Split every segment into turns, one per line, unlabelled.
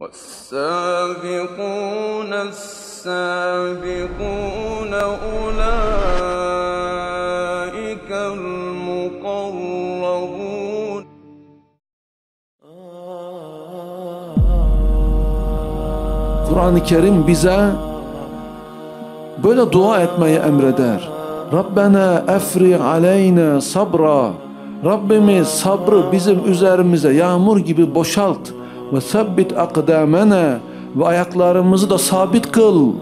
والسابقون السابقون أولئك المقربون
Kur'an-ı Kerim bize böyle dua etmeyi emreder. Rabbena efri aleyna sabra. Rabbimiz sabrı bizim üzerimize yağmur gibi boşalt ve sabbit akdamena ve ayaklarımızı da sabit kıl.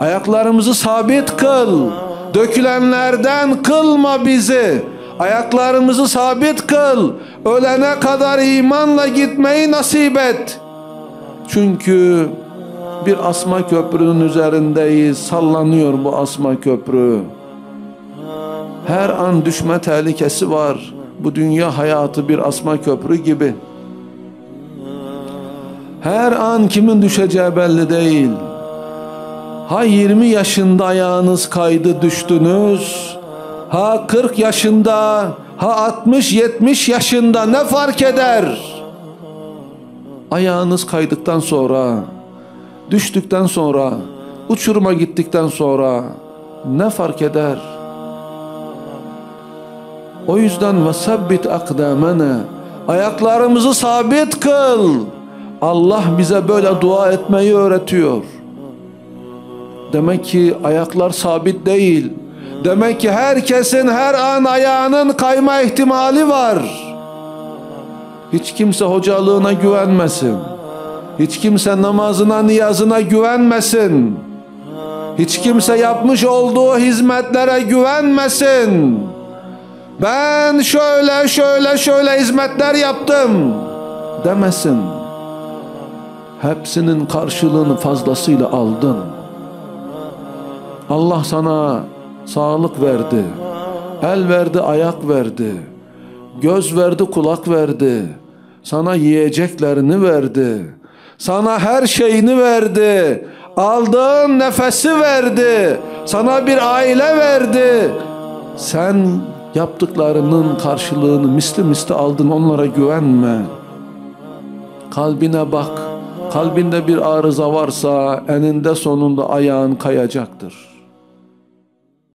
Ayaklarımızı sabit kıl. Dökülenlerden kılma bizi. Ayaklarımızı sabit kıl. Ölene kadar imanla gitmeyi nasip et. Çünkü bir asma köprünün üzerindeyiz. Sallanıyor bu asma köprü. Her an düşme tehlikesi var. Bu dünya hayatı bir asma köprü gibi. Her an kimin düşeceği belli değil. Ha 20 yaşında ayağınız kaydı düştünüz. Ha 40 yaşında, ha 60-70 yaşında ne fark eder? Ayağınız kaydıktan sonra, düştükten sonra, uçuruma gittikten sonra ne fark eder? O yüzden ve sabbit akdamena ayaklarımızı sabit kıl. Allah bize böyle dua etmeyi öğretiyor. Demek ki ayaklar sabit değil. Demek ki herkesin her an ayağının kayma ihtimali var. Hiç kimse hocalığına güvenmesin. Hiç kimse namazına, niyazına güvenmesin. Hiç kimse yapmış olduğu hizmetlere güvenmesin. Ben şöyle şöyle şöyle hizmetler yaptım demesin. Hepsinin karşılığını fazlasıyla aldın. Allah sana sağlık verdi. El verdi, ayak verdi. Göz verdi, kulak verdi. Sana yiyeceklerini verdi. Sana her şeyini verdi. Aldığın nefesi verdi. Sana bir aile verdi. Sen yaptıklarının karşılığını misli misli aldın onlara güvenme. Kalbine bak. Kalbinde bir arıza varsa eninde sonunda ayağın kayacaktır.